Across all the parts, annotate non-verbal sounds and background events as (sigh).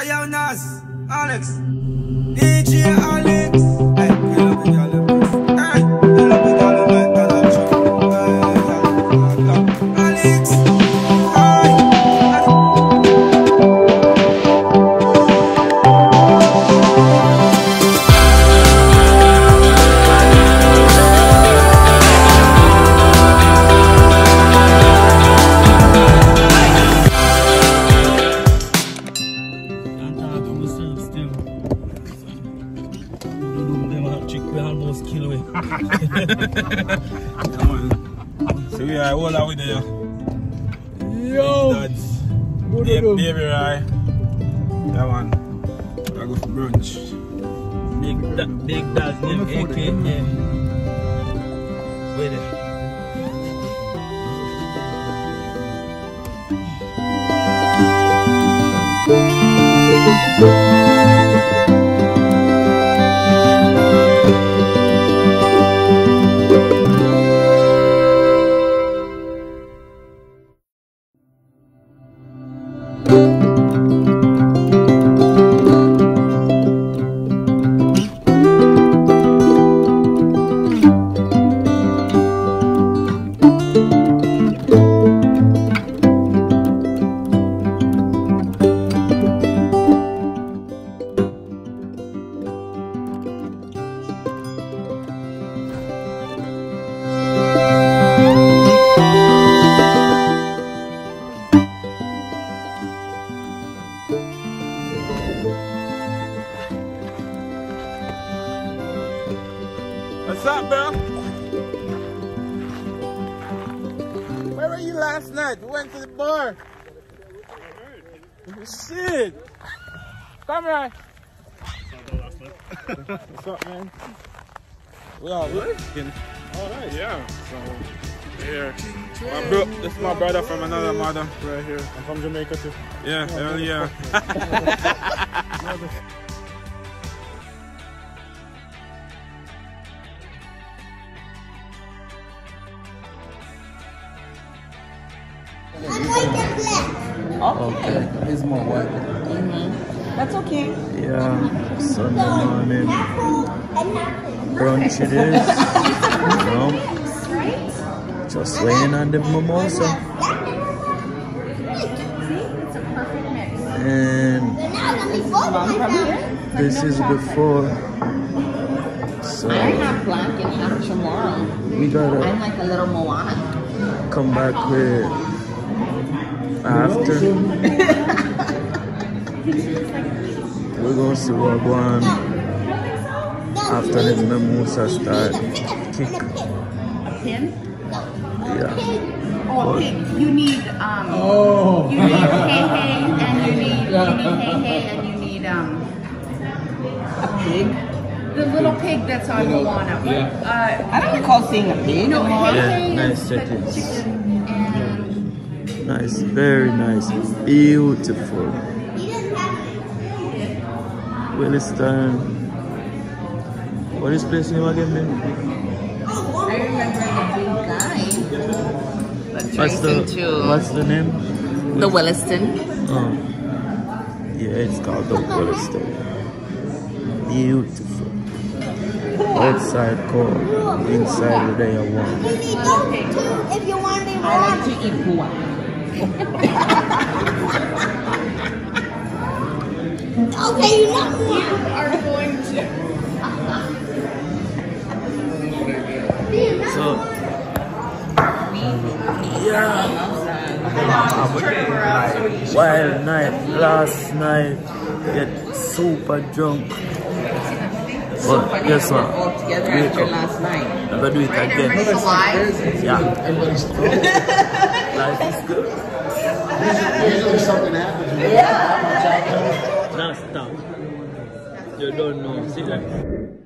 Yo, Nas, Alex, DJ Alex. Baby, do baby, right? Yeah, man. I go for brunch. Big da big dad's name AKM. Wait there. What's up, bro? Where were you last night? We went to the bar. Shit. Come right. What's up, man? We all working. All right, yeah. So here, My bro, this is my brother from another mother. right here. I'm from Jamaica too. Yeah, hell yeah. (laughs) (laughs) That's okay. Yeah, Sunday morning. Brunch it is. You know, just waiting on the mimosa. And Mom from here? this is before. So I have black and half tomorrow. we gotta I'm like a little Moana. come back with after. (laughs) We're gonna see what go on after the mimosa start kick. A pin? Yeah. Oh, a pin. You need um. Oh. You need hey hey and you need you need hey hey and you need um. A pig. The little pig that's on Moana. Uh, I don't recall seeing a pig. No, hey Yeah, hey nice settings. Nice, very nice, beautiful. Williston. What is place name again, man? I remember the big guy. Let's What's the into What's the name? the Williston. Oh, yeah, it's called the Williston. Beautiful. Outside cold, inside the day of warm. You need those if you want to be I like to eat pua. (laughs) Okay, you know warm. Are going to. So, yeah, wild night last night. Get super drunk. But guess what? All together Wake after last night. Never do it again. Yeah. Life is good. Usually something happens. Now stop. You don't know. See that?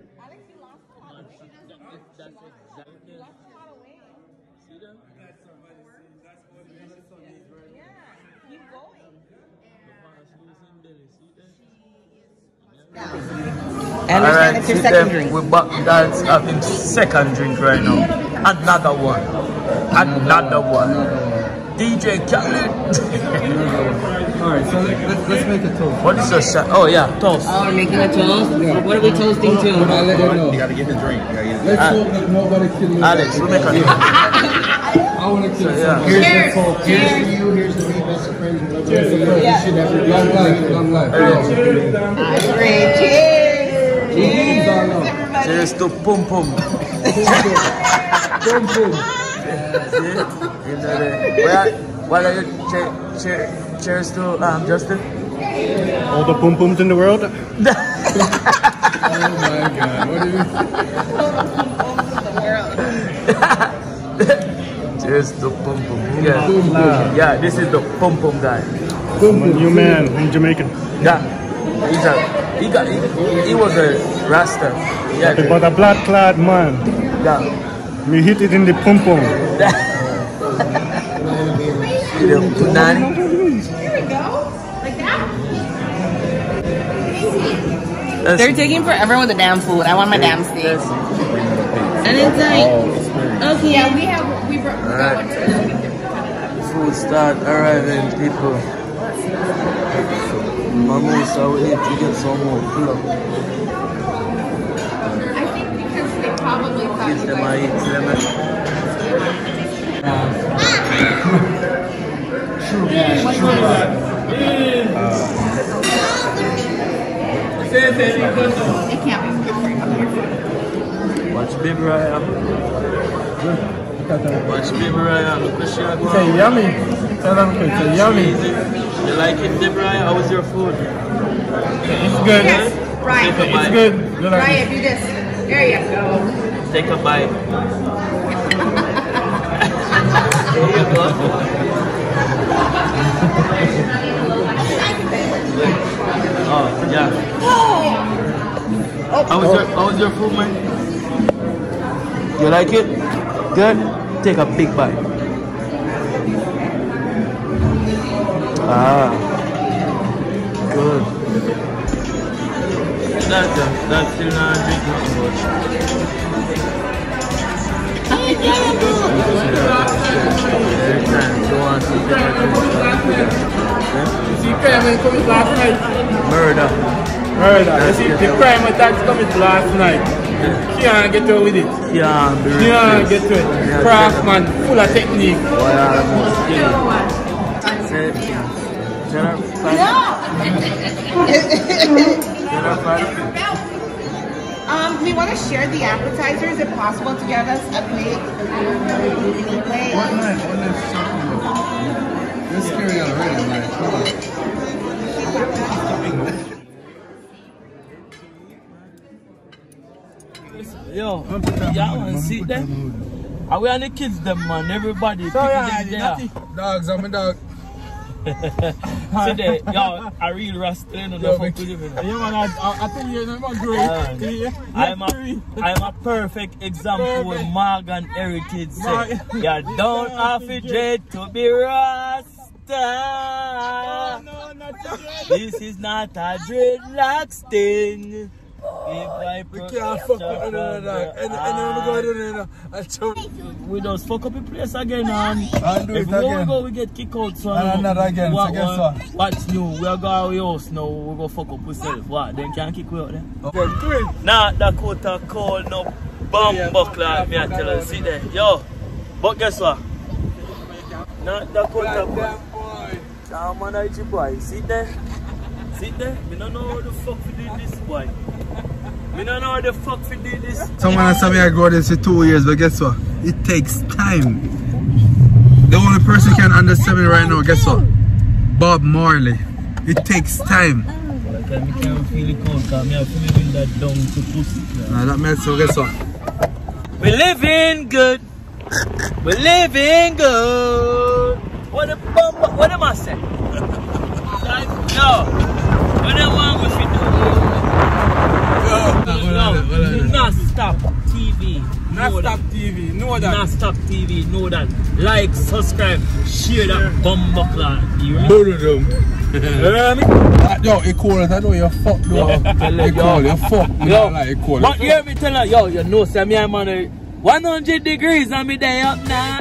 I understand it's your second drink. We're back that's having second drink right now. Another one. Another one. DJ Khaled. (laughs) Alright, so let, let's, let's make a toast. What is your shot? Oh yeah, toast. Oh, we're making a toast? What are we toasting to? I'll let you know. You gotta get the drink. You gotta get Let's ah. hope that nobody kill you. Alex, we make a (laughs) I want to kill yeah. someone. Here's the toast. Here's to you, here's to me, best of friends, whatever it is. You should never be Long life, long life. Great. Cheers. Cheers. All love. Cheers to pum pum. Boom, boom. (laughs) See? You know the- What, what are you cheer, cheer, cheers to um Justin? All the pum pums in the world. Oh my god. What do you Cheers to pum pum. Yeah. Boom, boom. Yeah, this is the pum pum guy. Boom, boom. new man. I'm Jamaican. Yeah. He's a he got he, he was a Rasta. Yeah. But a blood clad man. Yeah. we hit it in the pum pum. (laughs) The punani. That's- They're taking forever with the damn food. I want my damn steak. And it's like, oh, okay. Yeah, we have, we brought, we got Alright. one so we can- Food start arriving, people. Mamusa, we need to get some more pull up. I think because they probably thought Kids you them (laughs) I guys. eat them. It can't be. Watch Baby Raya. Watch Baby Raya. Look what she had going Say on. yummy. Tell them to say yummy. You like it, Baby Raya? How was your food? It's good. Yes, Take a Ryan. It's bite. good. You like it? Ryan, do this. There you go. Take a bite. there you go. Oh, yeah. Oh. How was your How was your food, man? You like it? Good. Take a big bite. Ah, good. That's uh, that's still not drinking too much. Every time you want to get a You see crime when coming last night? murder. Murder. You see the crime attacks coming last night. Can't get away with it. Can't be Can't replaced. get to it. Yeah, Craftsman, full of technique. Why are most skilled? Say, Jennifer. Jennifer. Um, we want to share the appetizers if possible to get us a plate. Mini. What night? What night is talking about? You're scary already, man. Come on. Yo, y'all want to see them? Are we on the kids, them man? Everybody, So, yeah, picking them natty. Dogs, I'm a dog. there. (laughs) See there, yo, a real rasta, you know, Yo, fuck with you, Yeah, man. man, I, I, I think you're not great. Uh, Yeah, I'm a, three. I'm a perfect example with Perfect. Morgan Heritage say, Mar- you don't have to dread to be Rasta. No, not. This is not a. If I We can't fuck none of that. And, then we go to the choke. We just fuck up the place again and And do it everywhere we again. go we get kicked out so And no. another again, so what, guess what, what? What's new? We are going our house now, we go fuck up ourselves. What? Then can't kick we out? Then three. Nah, Dakota call no bomb Yeah, buckler, me I tell you. See there. Yo, but guess what? Nah, Dakota boy. Goddamn boy. Nah, man, I boy. See there? See there? Me don't know how the fuck we do this, boy. Me don't know how the fuck we do this. Someone has told me I grow this for two years, but guess what? It takes time. The only person can understand me right now, guess what? Bob Marley. It takes time. Okay, me can't feel it cold, cause me have to live that down to pussy. Nah, that makes so guess what? We living good. We're living good. What the bum? What am I saying? like, yo, what the one we should do? No, No. no. no. NasTap TV. Not Know stop that. TV. Know that. NasTap TV. Know that. Like, subscribe, share that bumbuckler. You hear me? Both of them. You hear me? Uh, Yo, it cool. I know you're fucked though. Yo. You cool. You're fucked. You Yo, know, like it cool. but you hear me tell her, yo, you know, say me I'm on a 100 degrees and me day up now.